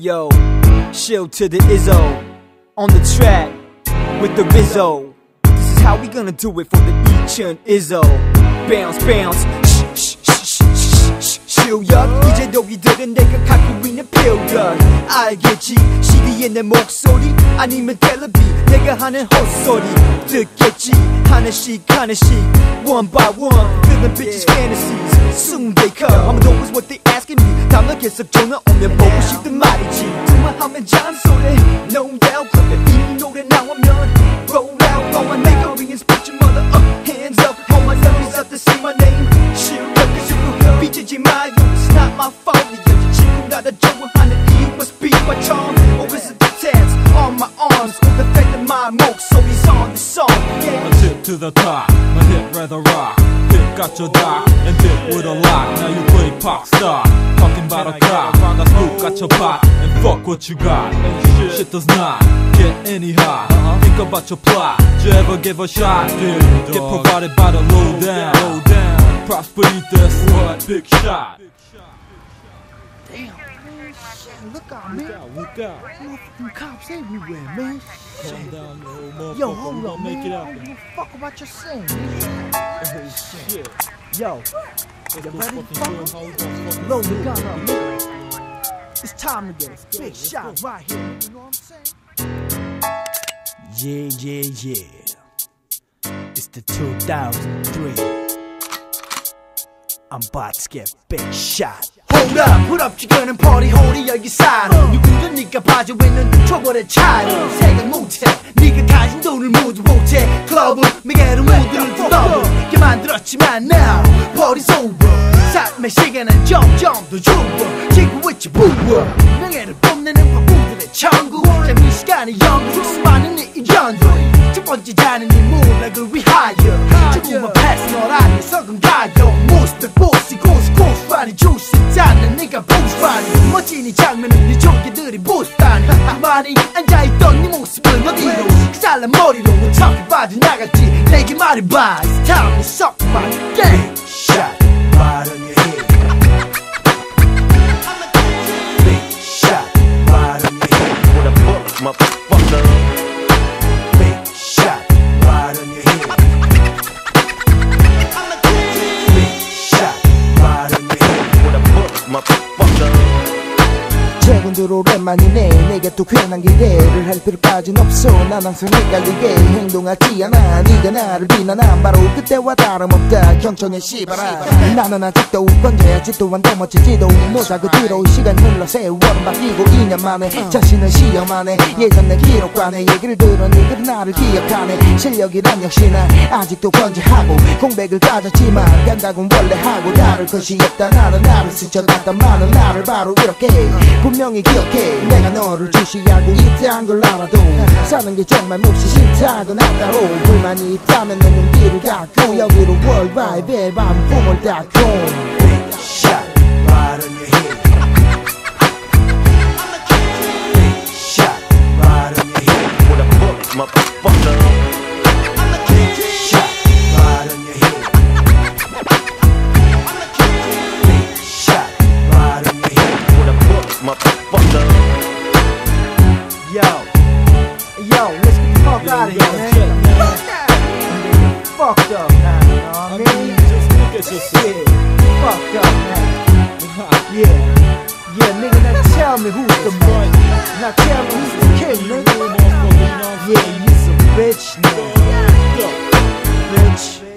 Yo, shield to the Izzo on the track with the Rizzo. This is how we gonna do it for the Ichun Izzo. Bounce, bounce. 실력 이제 너희들은 내가 갖고 있는 필력 알겠지 CD의 내 목소리 아니면 텔레비 내가 하는 헛소리 듣겠지 하나씩 하나씩 one by one filling bitches fantasies soon they come I'm always what they asking me 다음날 계속 전화 오면 보고 싶단 말이지 두말하면 잔소리 no doubt 그런데 이 노래 나오면 roll out all my nigga ringing spit your mother up hands up all my enemies up to see my name 실 미치지 마요 It's not my fault 지금 나를 좋아하는 이유 was be my charm. Or is it the tats on my arms Or the fact that my 목소리's on the song. Yeah. A tip to the top, my hip rather rock. Dick got your dock and dick with a lock. Now you play pop star Talking about a cop, a scoop got your pot And fuck what you got, shit does not get any high. Think about your plot, you ever give a shot? Dude, get provided by the Lowdown Prosperitas, what? Big shot. Damn, shit, look out, man. Look out. Motherfucking cops everywhere, man. Calm down, little motherfucker. Yo, hold make man. it I out don't give a fuck about your sin. Oh, shit. Yo, Let's You ready, fucker? do it. How we gonna fucking load the gun up, man. It's time to get a big shot go. right here. You know what I'm saying? Yeah, yeah, yeah. It's the 2003. I'm about to get big shot. Hold up, 지금은 party 홀이 여기 사는 누구든 네가 봐주고 있는 초벌의 차를 생각 못해 네가 가진 돈을 모두 못해 클럽은 매개로 모두를 들어보게 만들었지만 now party's over. 삶의 시간은 점점 더 좁아 지구 위치 부어. 명예를 뽐내는 바 첫 번째 자는 네 몰락을 위하여. 조금만 패스 널 아니 썩은 가요. 모습을 보시고 고스란히 주시잖아. 네가 보스란히 멋진 이 장면은 네 조개들이 보스란히 가만히 앉아있던 네 모습은 어디로? 그 잘난 머리로 어떻게 빠져나갈지 내게 말해봐. It's time to suck my game 최근들 오랜만이네. 내게 또 괜한 기대를 할 필요까진 없어. 난 항상 헷갈리게 행동하지 않아. 네가 나를 비난한 바로 그때와 다름없다. 경청의 씨발아. 나는 아직도 건져야지. 또한 더 멋지지도 못하고 뒤로 시간 흘러 세월은 바뀌고 2년 만에 자신을 시험하네. 예전 내 기록관에 얘기를 들어 니들은 나를 기억하네. 실력이란 역시나 아직도 건재하고 공백을 가졌지만 감각은 원래 하고 다를 것이 없다. 나는 나를 스쳐갔단 많은 나를 바로 이렇게 분명히 기억해 내가 너를 주시하고 있다는 걸 알아도 사는 게 정말 몹시 싫다고 나 따로 불만이 있다면 내 눈길을 닫고 여기로 월바이브의 밤 꿈을 닫고 Big shot right on your head. Yo, let's get the fuck out of here, man. Fucked up now, you know what I mean? Just look at yourself. Yeah, fucked up now. Yeah, yeah, nigga, now tell me who's the man. Now tell me who's the king, nigga. you Yeah, you's a bitch, nigga. Yo. Bitch.